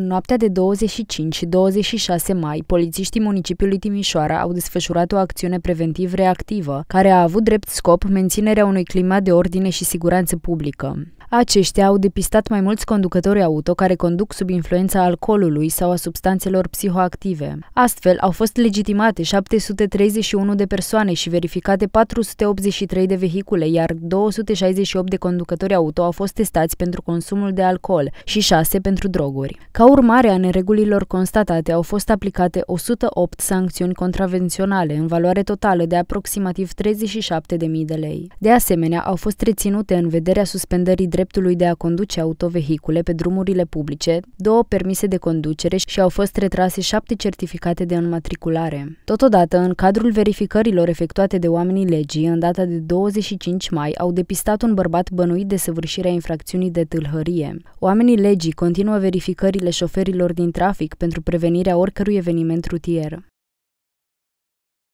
În noaptea de 25 și 26 mai, polițiștii municipiului Timișoara au desfășurat o acțiune preventiv reactivă, care a avut drept scop menținerea unui climat de ordine și siguranță publică. Aceștia au depistat mai mulți conducători auto care conduc sub influența alcoolului sau a substanțelor psihoactive. Astfel, au fost legitimate 731 de persoane și verificate 483 de vehicule, iar 268 de conducători auto au fost testați pentru consumul de alcool și 6 pentru droguri. Ca urmare a neregulilor constatate, au fost aplicate 108 sancțiuni contravenționale în valoare totală de aproximativ 37.000 de lei. De asemenea, au fost reținute în vederea suspendării dreptului de a conduce autovehicule pe drumurile publice, două permise de conducere și au fost retrase șapte certificate de înmatriculare. Totodată, în cadrul verificărilor efectuate de oamenii legii, în data de 25 mai, au depistat un bărbat bănuit de săvârșirea infracțiunii de tâlhărie. Oamenii legii continuă verificările șoferilor din trafic pentru prevenirea oricărui eveniment rutier.